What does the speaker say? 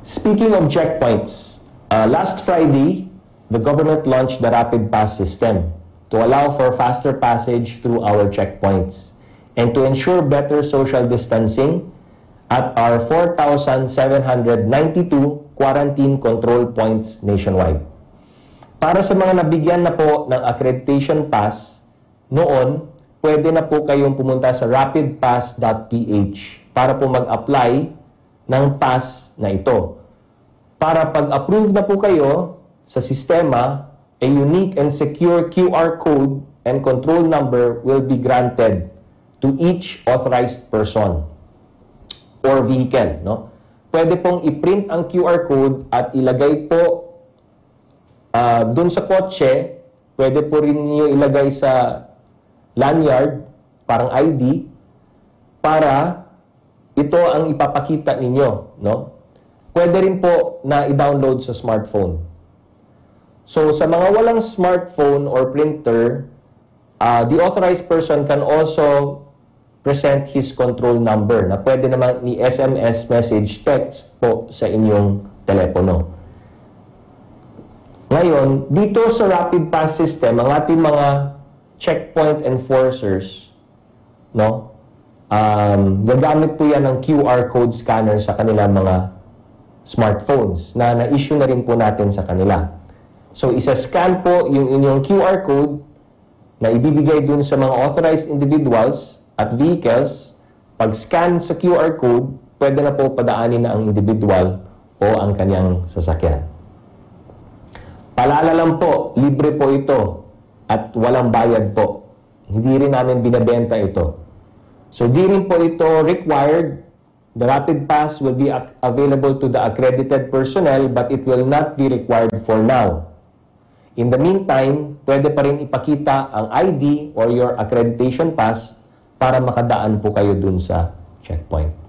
Speaking of checkpoints, uh, last Friday, the government launched the Rapid Pass system to allow for faster passage through our checkpoints and to ensure better social distancing at our 4,792 quarantine control points nationwide. Para sa mga nabigyan na po ng accreditation pass, noon, pwede na po kayong pumunta sa rapidpass.ph para po mag-apply ng pass na ito. Para pag-approve na po kayo sa sistema, a unique and secure QR code and control number will be granted to each authorized person or vehicle. No? Pwede pong i-print ang QR code at ilagay po uh, dun sa kotse. Pwede po rin niyo ilagay sa lanyard, parang ID, para ito ang ipapakita ninyo. No? Pwede rin po na i-download sa smartphone. So, sa mga walang smartphone or printer, uh, the authorized person can also present his control number na pwede naman ni SMS message text po sa inyong telepono. Ngayon, dito sa Rapid Pass system, ang ating mga checkpoint enforcers, no, um, gagamit po yan ng QR code scanner sa kanilang mga smartphones na na-issue na rin po natin sa kanila. So, isa-scan po yung inyong QR code na ibibigay dun sa mga authorized individuals at vehicles. Pag scan sa QR code, pwede na po padaanin na ang individual o ang kanyang sasakyan. Palala lang po, libre po ito at walang bayad po. Hindi rin namin binabenta ito. So di rin po ito required. The rapid pass will be available to the accredited personnel but it will not be required for now. In the meantime, pwede pa rin ipakita ang ID or your accreditation pass para makadaan po kayo dun sa checkpoint.